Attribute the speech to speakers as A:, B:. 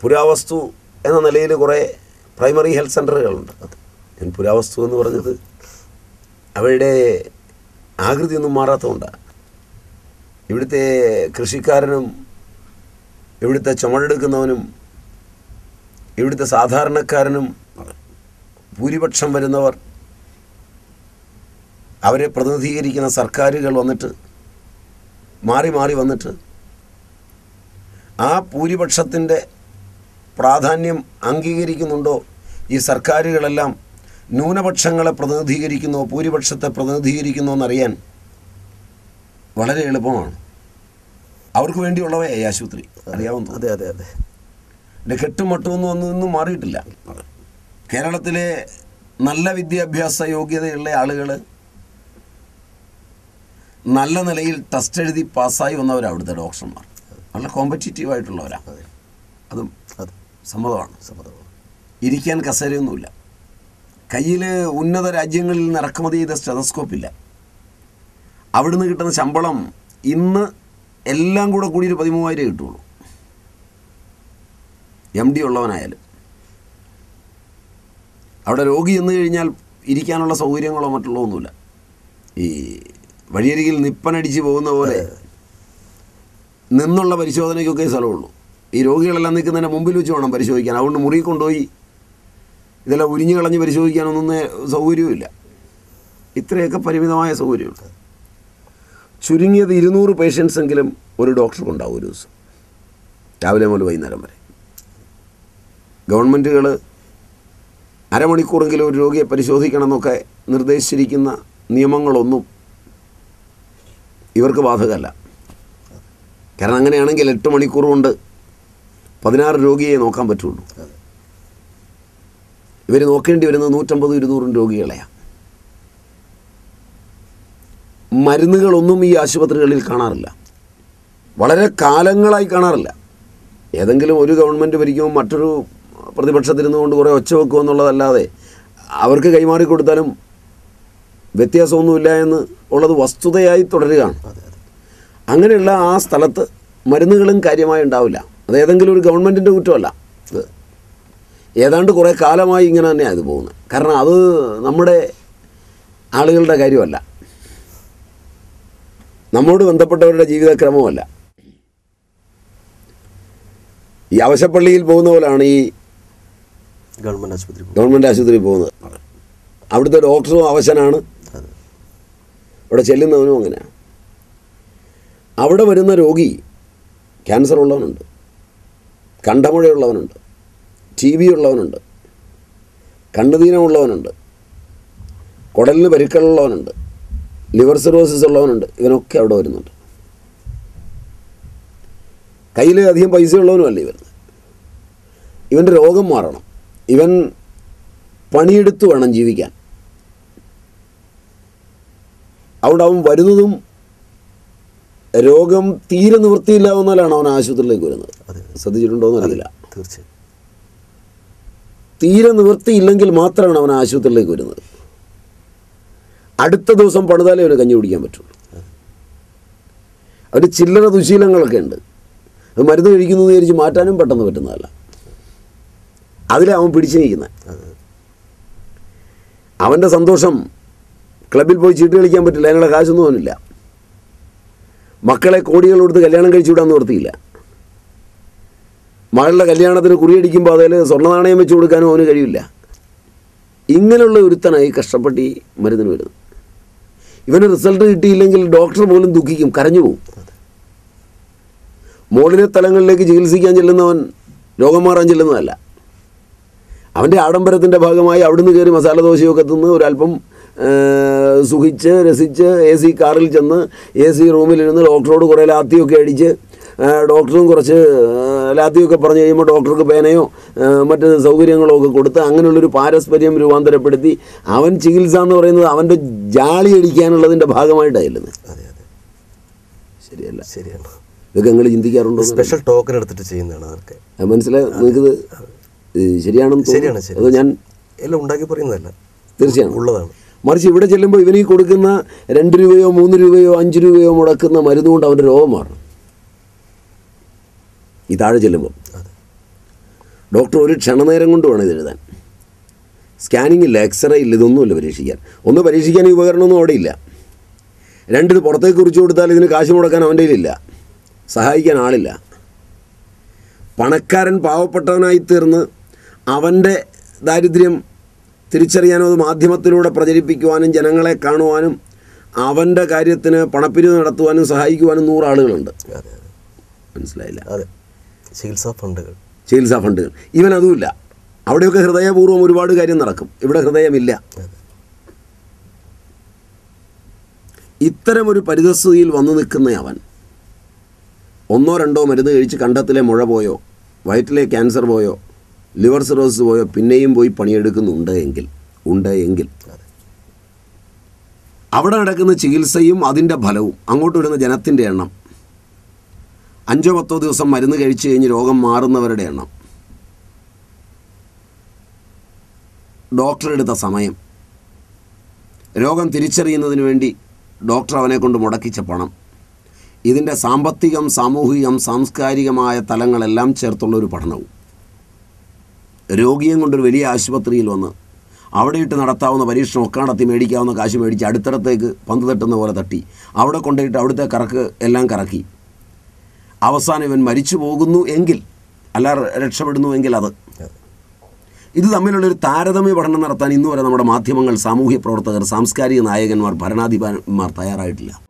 A: പുരാവസ്തു എന്ന നിലയിൽ കുറേ പ്രൈമറി ഹെൽത്ത് സെന്ററുകളുണ്ട് ഞാൻ പുരാവസ്തു എന്ന് പറഞ്ഞത് അവയുടെ ആകൃതിയൊന്നും മാറാത്തതുകൊണ്ടാണ്. ഇവിടുത്തെ കൃഷിക്കാരനും ഇവിടുത്തെ ചുമടെടുക്കുന്നവനും ഇവിടുത്തെ സാധാരണക്കാരനും ഭൂരിപക്ഷം വരുന്നവർ അവരെ പ്രതിനിധീകരിക്കുന്ന സർക്കാരുകൾ വന്നിട്ട് മാറി മാറി വന്നിട്ട് ആ ഭൂരിപക്ഷത്തിന്റെ പ്രാധാന്യം അംഗീകരിക്കുന്നുണ്ടോ? ഈ സർക്കാരുകളെല്ലാം ന്യൂനപക്ഷങ്ങളെ പ്രതിനിധീകരിക്കുന്നോ ഭൂരിപക്ഷത്തെ പ്രതിനിധീകരിക്കുന്നോ എന്നറിയാൻ വളരെ എളുപ്പമാണ്. അവർക്ക് വേണ്ടിയുള്ളവയെ ഈ ആശുപത്രി അറിയാവുന്ന
B: അതെ അതെ അതെ.
A: എന്റെ കെട്ടും മട്ടുമൊന്നും ഒന്നും മാറിയിട്ടില്ല. കേരളത്തിലെ നല്ല വിദ്യാഭ്യാസ യോഗ്യതയുള്ള ആളുകൾ നല്ല നിലയിൽ ടെസ്റ്റ് എഴുതി പാസ്സായി വന്നവരാണ് അവിടുത്തെ ഡോക്ടർമാർ. നല്ല കോമ്പറ്റീറ്റീവ് ആയിട്ടുള്ളവരാണ്
B: അതെ
A: സമ്മതമാണ്.
B: സമ്മതമാണ്
A: ഇരിക്കാൻ കസേരയൊന്നുമില്ല. കയ്യിൽ ഉന്നത രാജ്യങ്ങളിൽ നിന്ന് ഇറക്കുമതി ചെയ്ത സ്റ്റെതസ്കോപ്പ് ഇല്ല അവിടുന്ന് കിട്ടുന്ന ശമ്പളം ഇന്ന് എല്ലാം കൂടെ കൂടി ഒരു പതിമൂവായിരം കിട്ടുള്ളൂ. എം ഡി ഉള്ളവനായാലും. അവിടെ രോഗി എന്ന് കഴിഞ്ഞാൽ ഇരിക്കാനുള്ള സൗകര്യങ്ങളോ മറ്റുള്ളോ ഒന്നുമില്ല. ഈ വഴിയരികിൽ നിപ്പനടിച്ച് പോകുന്ന പോലെ നിന്നുള്ള പരിശോധനയ്ക്കൊക്കെ സ്ഥലമുള്ളൂ. ഈ രോഗികളെല്ലാം നിൽക്കുന്നതിന് മുമ്പിൽ വെച്ച് വേണം പരിശോധിക്കാൻ. അതുകൊണ്ട് മുറി കൊണ്ടുപോയി ഇതെല്ലാം ഉരിഞ്ഞു കളഞ്ഞ് പരിശോധിക്കാനൊന്നും സൗകര്യവുമില്ല. ഇത്രയൊക്കെ പരിമിതമായ സൗകര്യമുണ്ട്. ചുരുങ്ങിയത് ഇരുന്നൂറ് പേഷ്യൻസ് എങ്കിലും ഒരു ഡോക്ടർക്കുണ്ടാവും ഒരു ദിവസം. രാവിലെ മുതൽ വൈകുന്നേരം വരെ. ഗവൺമെന്റുകൾ അരമണിക്കൂറെങ്കിലും ഒരു രോഗിയെ പരിശോധിക്കണമെന്നൊക്കെ നിർദ്ദേശിച്ചിരിക്കുന്ന നിയമങ്ങളൊന്നും ഇവർക്ക് ബാധകമല്ല. കാരണം അങ്ങനെയാണെങ്കിൽ എട്ട് മണിക്കൂർ കൊണ്ട് പതിനാറ് രോഗിയെ നോക്കാൻ പറ്റുള്ളൂ. ഇവർ നോക്കേണ്ടി വരുന്നത് നൂറ്റമ്പതും ഇരുന്നൂറും രോഗികളെയാണ് മരുന്നുകളൊന്നും ഈ ആശുപത്രികളിൽ കാണാറില്ല. വളരെ കാലങ്ങളായി കാണാറില്ല. ഏതെങ്കിലും ഒരു ഗവൺമെന്റ് ഭരിക്കുമ്പോൾ മറ്റൊരു പ്രതിപക്ഷത്തിരുന്നു കൊണ്ട് കുറേ ഒച്ച വെക്കുക എന്നുള്ളതല്ലാതെ അവർക്ക് കൈമാറി കൊടുത്താലും വ്യത്യാസമൊന്നുമില്ല എന്ന് ഉള്ളത് വസ്തുതയായി തുടരുകയാണ്. അങ്ങനെയുള്ള ആ സ്ഥലത്ത് മരുന്നുകളും കാര്യമായി ഉണ്ടാവില്ല. അത് ഏതെങ്കിലും ഒരു ഗവൺമെന്റിന്റെ കുറ്റമല്ല. ഏതാണ്ട് കുറേ കാലമായി ഇങ്ങനെ തന്നെയാണ് ഇത് പോകുന്നത്. കാരണം അത് നമ്മുടെ ആളുകളുടെ കാര്യമല്ല. നമ്മോട് ബന്ധപ്പെട്ടവരുടെ ജീവിതക്രമമല്ല. ഈ അവശപ്പള്ളിയിൽ പോകുന്ന പോലാണ് ഈ
B: ഗവൺമെന്റ് ആശുപത്രി
A: ഗവൺമെന്റ് ആശുപത്രി പോകുന്നത്. അവിടുത്തെ ഡോക്ടറും അവശനാണ്.
B: ഇവിടെ
A: അവിടെ ചെല്ലുന്നവനും അങ്ങനെയാണ് അവിടെ വരുന്ന രോഗി ക്യാൻസർ ഉള്ളവനുണ്ട്. കണ്ടമുഴയുള്ളവനുണ്ട്. ടി വി ഉള്ളവനുണ്ട്. കണ്ണുദീനമുള്ളവനുണ്ട് കുടലിന് പരുക്കളുള്ളവനുണ്ട്. ലിവർ സിറോസിസ് ഉള്ളവനുണ്ട്. ഇവനൊക്കെ അവിടെ വരുന്നുണ്ട്. കയ്യിൽ അധികം പൈസ ഉള്ളവനുമല്ല ഇവൻ ഇവന്റെ രോഗം മാറണം. ഇവൻ പണിയെടുത്ത് വേണം ജീവിക്കാൻ. അതുകൊണ്ട് അവൻ വരുന്നതും രോഗം തീരെ നിവൃത്തിയില്ലാവുന്നാലാണ് അവൻ ആശുപത്രിയിലേക്ക് വരുന്നത്. ശ്രദ്ധിച്ചിട്ടുണ്ടോ എന്ന് അറിയില്ല.
B: തീർച്ചയായും.
A: തീരെ നിവൃത്തിയില്ലെങ്കിൽ മാത്രമാണ് അവൻ ആശുപത്രിയിലേക്ക് വരുന്നത്. അടുത്ത ദിവസം പണിതാലേ അവന് കഞ്ഞി കുടിക്കാൻ പറ്റുള്ളൂ. അവർ ചില്ലറ ദുശീലങ്ങളൊക്കെ ഉണ്ട്. അത് മരുന്ന് കഴിക്കുന്നു വിചാരിച്ച് മാറ്റാനും പെട്ടെന്ന് പറ്റുന്നതല്ല. അതിലാണ് അവൻ പിടിച്ചു നിൽക്കുന്നത് അവന്റെ സന്തോഷം ക്ലബിൽ പോയി ചീട്ട് കളിക്കാൻ പറ്റില്ല. അതിനുള്ള കാശൊന്നും അവനില്ല. മക്കളെ കോടികൾ കൊടുത്ത് കല്യാണം കഴിച്ചു വിടാൻ നിർത്തിയില്ല മകളുടെ കല്യാണത്തിന് കുറിയടിക്കുമ്പോൾ അതിൽ സ്വർണ നാണയം വെച്ച് കൊടുക്കാനും അവന് കഴിയില്ല ഇങ്ങനെയുള്ള ഒരുത്തനായി കഷ്ടപ്പെട്ട് ഈ മരുന്നിന് വരുന്നത് ഇവന് റിസൾട്ട് കിട്ടിയില്ലെങ്കിൽ ഡോക്ടർ പോലും ദുഃഖിക്കും കരഞ്ഞു പോകും മോളിലെ തലങ്ങളിലേക്ക് ചികിത്സിക്കാൻ ചെല്ലുന്നവൻ രോഗം മാറാൻ ചെല്ലുന്നതല്ല. അവന്റെ ആഡംബരത്തിന്റെ ഭാഗമായി അവിടുന്ന് കയറി മസാല ദോശയൊക്കെ തിന്ന് ഒരല്പം സുഖിച്ച് രസിച്ച് എ സി കാറിൽ ചെന്ന് എ സി റൂമിലിരുന്ന് ഡോക്ടറോട് കുറേ ലാത്തിയൊക്കെ അടിച്ച് ഡോക്ടറും കുറച്ച് ലാത്തിയൊക്കെ പറഞ്ഞു കഴിയുമ്പോൾ ഡോക്ടർക്ക് പേനയോ മറ്റ് സൗകര്യങ്ങളോ ഒക്കെ കൊടുത്ത് അങ്ങനെയുള്ളൊരു പാരസ്പര്യം രൂപാന്തരപ്പെടുത്തി അവൻ ചികിത്സ എന്ന് പറയുന്നത് അവന്റെ ജാളി അടിക്കാനുള്ളതിന്റെ ഭാഗമായിട്ടായിരുന്നു.
B: അതെ അതെ.
A: ശരിയല്ല.
B: ശരിയല്ല
A: ഇതൊക്കെ നിങ്ങൾ ചിന്തിക്കാറുണ്ടോ?
B: സ്പെഷ്യൽ ടോക്കൺ എടുത്തിട്ട് ചെയ്യുന്നതാണ് അതൊക്കെ.
A: അത് മനസ്സിലായി നിങ്ങൾക്ക് ശരിയാണെന്ന്
B: ശരിയാണ്
A: അതോ ഞാൻ
B: എല്ലാം ഉണ്ടാക്കി പറയുന്നതല്ല.
A: തീർച്ചയാണ്
B: ഉള്ളതാണ്.
A: മറിച്ച് ഇവിടെ ചെല്ലുമ്പോൾ ഇവനീ കൊടുക്കുന്ന രണ്ട് രൂപയോ മൂന്ന് രൂപയോ അഞ്ച് രൂപയോ മുടക്കുന്ന മരുന്ന് കൊണ്ട് അവന്റെ രോഗം മാറും. ഈ താഴെ ചെല്ലുമ്പോൾ. ഡോക്ടർ ഒരു ക്ഷണനേരം കൊണ്ട് വേണം ഇത് എഴുതാൻ. സ്കാനിങ് ഇല്ല എക്സ്റേ ഇല്ല ഇതൊന്നുമില്ല പരീക്ഷിക്കാൻ. ഒന്ന് പരീക്ഷിക്കാൻ ഈ ഉപകരണമൊന്നും അവിടെ ഇല്ല. രണ്ടിത് പുറത്തേക്ക് കുറിച്ച് കൊടുത്താൽ ഇതിന് കാശ് മുടക്കാൻ അവന്റെ ഇല്ല സഹായിക്കാൻ ആളില്ല. പണക്കാരൻ പാവപ്പെട്ടവനായി തീർന്ന് അവന്റെ ദാരിദ്ര്യം തിരിച്ചറിയാനും അത് മാധ്യമത്തിലൂടെ പ്രചരിപ്പിക്കുവാനും ജനങ്ങളെ കാണുവാനും അവന്റെ കാര്യത്തിന് പണപ്പിരിവ് നടത്തുവാനും സഹായിക്കുവാനും നൂറാളുകളുണ്ട് മനസ്സിലായില്ല?
B: അതെ. ചികിത്സാ ഫണ്ടുകൾ.
A: ചികിത്സാ ഫണ്ടുകൾ. ഇവൻ അതുമില്ല. അവിടെയൊക്കെ ഹൃദയപൂർവം ഒരുപാട് കാര്യം നടക്കും. ഇവിടെ ഹൃദയമില്ല. ഇത്തരമൊരു പരിതസ്ഥിതിയിൽ വന്നു നിൽക്കുന്ന അവൻ ഒന്നോ രണ്ടോ മരുന്ന് കഴിച്ച് കണ്ടത്തിലെ മുഴ പോയോ വയറ്റിലെ ക്യാൻസർ പോയോ ലിവർ സിറോസിസ് പോയോ പിന്നെയും പോയി പണിയെടുക്കുന്നുണ്ട് എങ്കിൽ ഉണ്ട് എങ്കിൽ. അവിടെ നടക്കുന്ന ചികിത്സയും അതിന്റെ ഫലവും അങ്ങോട്ട് വരുന്ന ജനത്തിന്റെ എണ്ണം അഞ്ചോ പത്തോ ദിവസം മരുന്ന് കഴിച്ചു കഴിഞ്ഞ് രോഗം മാറുന്നവരുടെ എണ്ണം. ഡോക്ടർ എടുത്ത സമയം. രോഗം തിരിച്ചറിയുന്നതിന് വേണ്ടി ഡോക്ടർ അവനെ കൊണ്ട് മുടക്കിച്ച പണം. ഇതിന്റെ സാമ്പത്തികം സാമൂഹികം സാംസ്കാരികമായ തലങ്ങളെല്ലാം ചേർത്തുള്ള ഒരു പഠനവും. രോഗിയും കൊണ്ടൊരു വലിയ ആശുപത്രിയിൽ വന്ന് അവിടെ ഇട്ട് നടത്താവുന്ന പരീക്ഷണം ഒക്കെ നടത്തി മേടിക്കാവുന്ന കാശ് മേടിച്ച് അടുത്തടത്തേക്ക് പന്ത് തട്ടുന്ന പോലെ തട്ടി. അവിടെ കൊണ്ടുപോയിട്ട് അവിടുത്തെ കറക്ക് എല്ലാം കറക്കി. അവസാനം ഇവൻ മരിച്ചു പോകുന്നു എങ്കിൽ അല്ല രക്ഷപ്പെടുന്നു എങ്കിൽ അത്.
B: അതെ
A: ഇത് തമ്മിലുള്ളൊരു താരതമ്യ പഠനം നടത്താൻ ഇന്നുവരെ നമ്മുടെ മാധ്യമങ്ങൾ സാമൂഹ്യ പ്രവർത്തകർ സാംസ്കാരിക നായകന്മാർ ഭരണാധിപന്മാർ തയ്യാറായിട്ടില്ല.